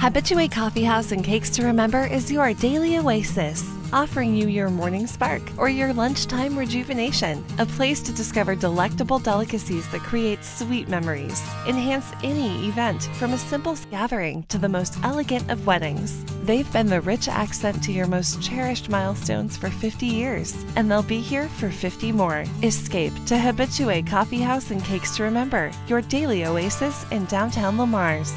Habitué Coffee House and Cakes to Remember is your daily oasis, offering you your morning spark or your lunchtime rejuvenation. A place to discover delectable delicacies that create sweet memories. Enhance any event from a simple gathering to the most elegant of weddings. They've been the rich accent to your most cherished milestones for 50 years, and they'll be here for 50 more. Escape to Habitué Coffee House and Cakes to Remember, your daily oasis in downtown Le Mars.